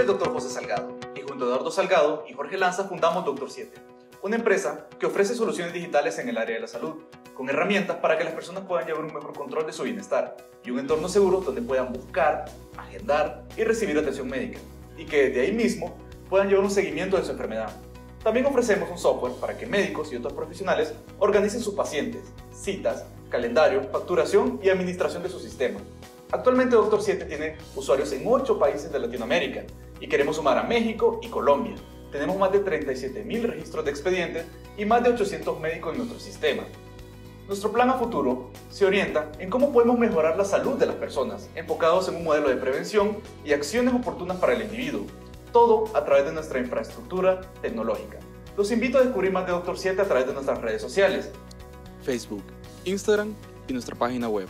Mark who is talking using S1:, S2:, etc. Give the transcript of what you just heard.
S1: el Dr. José Salgado y junto a Eduardo Salgado y Jorge Lanza fundamos Doctor 7, una empresa que ofrece soluciones digitales en el área de la salud, con herramientas para que las personas puedan llevar un mejor control de su bienestar y un entorno seguro donde puedan buscar, agendar y recibir atención médica, y que desde ahí mismo puedan llevar un seguimiento de su enfermedad. También ofrecemos un software para que médicos y otros profesionales organicen sus pacientes, citas, calendario, facturación y administración de su sistema. Actualmente Doctor 7 tiene usuarios en 8 países de Latinoamérica y queremos sumar a México y Colombia. Tenemos más de 37.000 registros de expedientes y más de 800 médicos en nuestro sistema. Nuestro plan a futuro se orienta en cómo podemos mejorar la salud de las personas, enfocados en un modelo de prevención y acciones oportunas para el individuo, todo a través de nuestra infraestructura tecnológica. Los invito a descubrir más de Doctor 7 a través de nuestras redes sociales,
S2: Facebook, Instagram y nuestra página web